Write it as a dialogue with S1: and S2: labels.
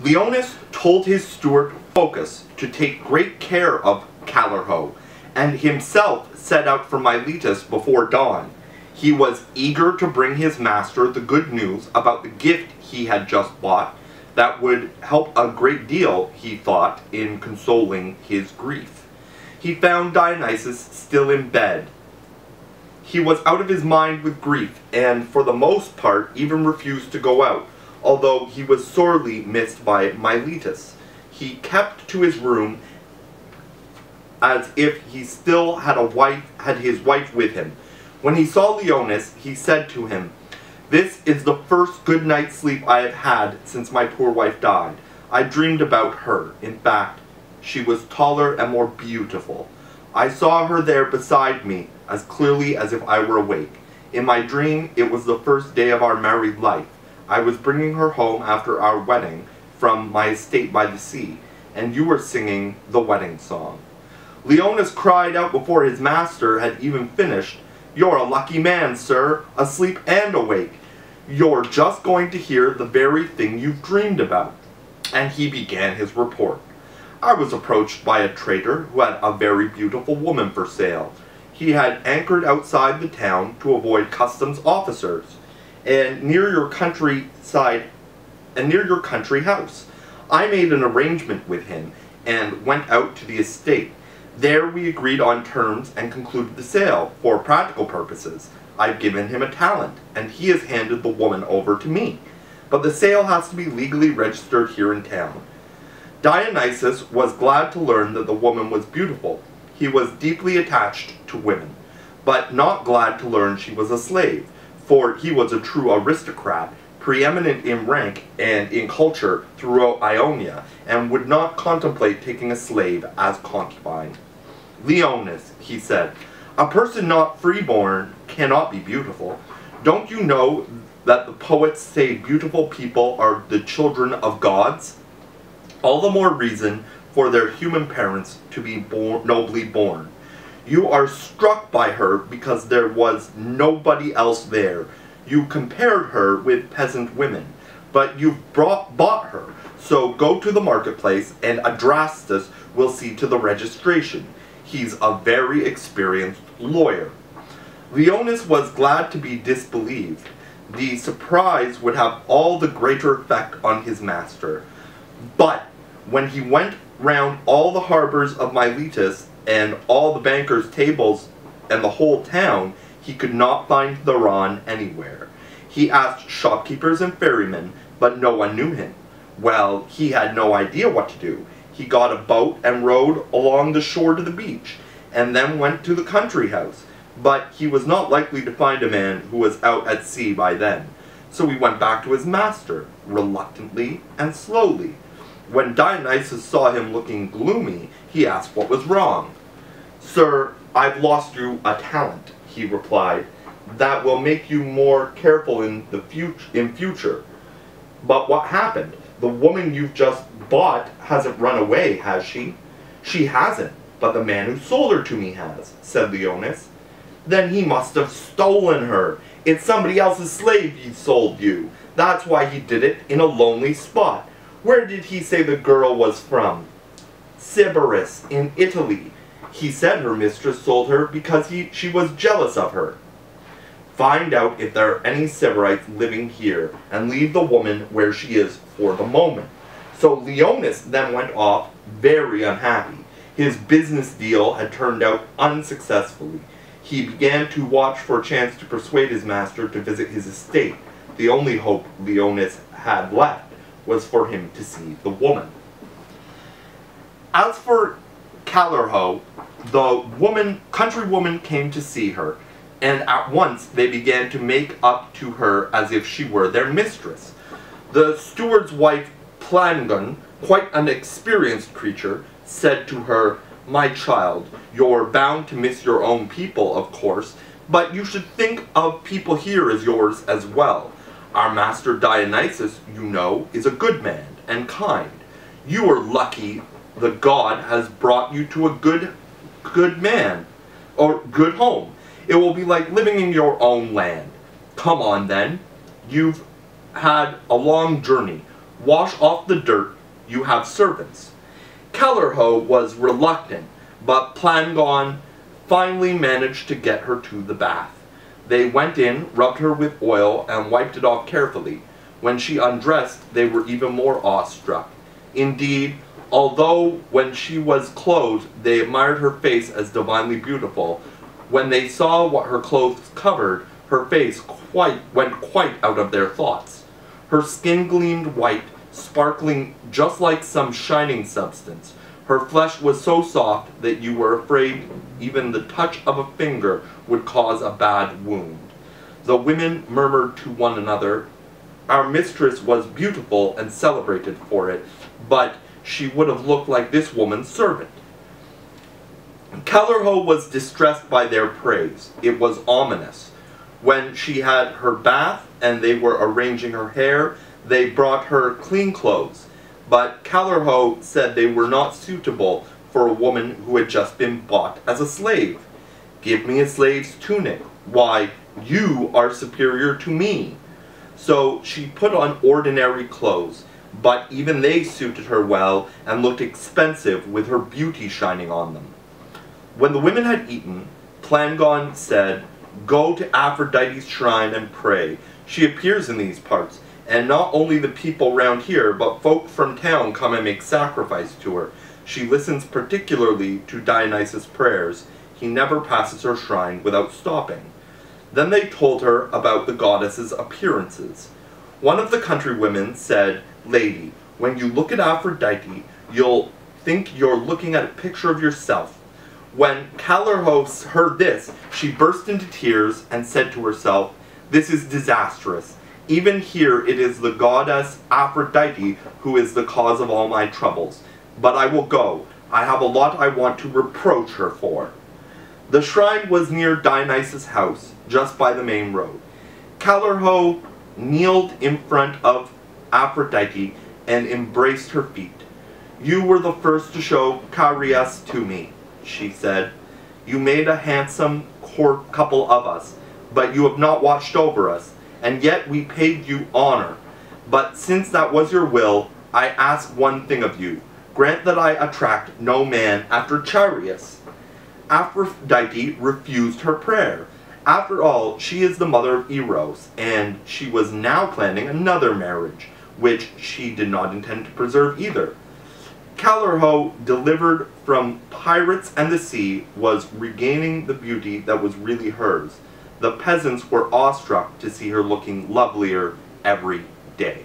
S1: Leonis told his steward Phocas to take great care of Callirhoe, and himself set out for Miletus before dawn. He was eager to bring his master the good news about the gift he had just bought that would help a great deal, he thought, in consoling his grief. He found Dionysius still in bed. He was out of his mind with grief, and for the most part even refused to go out, although he was sorely missed by Miletus. He kept to his room as if he still had a wife had his wife with him. When he saw Leonis, he said to him, This is the first good night's sleep I have had since my poor wife died. I dreamed about her. In fact, she was taller and more beautiful. I saw her there beside me as clearly as if I were awake. In my dream, it was the first day of our married life. I was bringing her home after our wedding from my estate by the sea, and you were singing the wedding song. Leonis cried out before his master had even finished, You're a lucky man, sir, asleep and awake. You're just going to hear the very thing you've dreamed about. And he began his report. I was approached by a trader who had a very beautiful woman for sale. He had anchored outside the town to avoid customs officers, and near your countryside, and near your country house. I made an arrangement with him and went out to the estate. There we agreed on terms and concluded the sale. For practical purposes, I've given him a talent, and he has handed the woman over to me. But the sale has to be legally registered here in town. Dionysius was glad to learn that the woman was beautiful. He was deeply attached to women, but not glad to learn she was a slave, for he was a true aristocrat, preeminent in rank and in culture throughout Ionia, and would not contemplate taking a slave as concubine. Leonis, he said, a person not freeborn cannot be beautiful. Don't you know that the poets say beautiful people are the children of gods? All the more reason for their human parents to be born, nobly born. You are struck by her because there was nobody else there. You compared her with peasant women, but you've brought, bought her. So go to the marketplace and Adrastus will see to the registration. He's a very experienced lawyer. Leonis was glad to be disbelieved. The surprise would have all the greater effect on his master. But when he went round all the harbors of Miletus and all the bankers' tables and the whole town, he could not find Theron anywhere. He asked shopkeepers and ferrymen, but no one knew him. Well, he had no idea what to do he got a boat and rowed along the shore to the beach, and then went to the country house. But he was not likely to find a man who was out at sea by then. So he went back to his master, reluctantly and slowly. When Dionysius saw him looking gloomy, he asked what was wrong. Sir, I've lost you a talent, he replied, that will make you more careful in the future. In future. But what happened? The woman you've just bought hasn't run away, has she? She hasn't, but the man who sold her to me has, said Leonis. Then he must have stolen her. It's somebody else's slave he sold you. That's why he did it in a lonely spot. Where did he say the girl was from? Sybaris, in Italy. He said her mistress sold her because he, she was jealous of her. Find out if there are any Sybarites living here, and leave the woman where she is for the moment. So Leonis then went off very unhappy. His business deal had turned out unsuccessfully. He began to watch for a chance to persuade his master to visit his estate. The only hope Leonis had left was for him to see the woman. As for Callirhoe, the woman, country woman came to see her, and at once they began to make up to her as if she were their mistress. The steward's wife Plangon, quite an experienced creature, said to her, My child, you're bound to miss your own people, of course, but you should think of people here as yours as well. Our master Dionysius, you know, is a good man and kind. You are lucky the god has brought you to a good, good man, or good home. It will be like living in your own land. Come on then. You've had a long journey. Wash off the dirt, you have servants. Callirhoe was reluctant, but Plangon finally managed to get her to the bath. They went in, rubbed her with oil, and wiped it off carefully. When she undressed, they were even more awestruck. Indeed, although when she was clothed, they admired her face as divinely beautiful, when they saw what her clothes covered, her face quite went quite out of their thoughts. Her skin gleamed white, sparkling just like some shining substance. Her flesh was so soft that you were afraid even the touch of a finger would cause a bad wound. The women murmured to one another, Our mistress was beautiful and celebrated for it, but she would have looked like this woman's servant. Callirhoe was distressed by their praise. It was ominous. When she had her bath and they were arranging her hair, they brought her clean clothes. But Callirhoe said they were not suitable for a woman who had just been bought as a slave. Give me a slave's tunic. Why, you are superior to me. So she put on ordinary clothes, but even they suited her well and looked expensive with her beauty shining on them. When the women had eaten, Plangon said, Go to Aphrodite's shrine and pray. She appears in these parts, and not only the people round here, but folk from town come and make sacrifice to her. She listens particularly to Dionysius' prayers. He never passes her shrine without stopping. Then they told her about the goddess's appearances. One of the countrywomen said, Lady, when you look at Aphrodite, you'll think you're looking at a picture of yourself. When Callirhoe heard this, she burst into tears and said to herself, This is disastrous. Even here it is the goddess Aphrodite who is the cause of all my troubles. But I will go. I have a lot I want to reproach her for. The shrine was near Dionysius' house, just by the main road. Callirhoe kneeled in front of Aphrodite and embraced her feet. You were the first to show Chaereas to me she said. You made a handsome couple of us, but you have not watched over us, and yet we paid you honor. But since that was your will, I ask one thing of you. Grant that I attract no man after Chaereas. Aphrodite refused her prayer. After all, she is the mother of Eros, and she was now planning another marriage, which she did not intend to preserve either. Callirhoe, delivered from pirates and the sea, was regaining the beauty that was really hers. The peasants were awestruck to see her looking lovelier every day.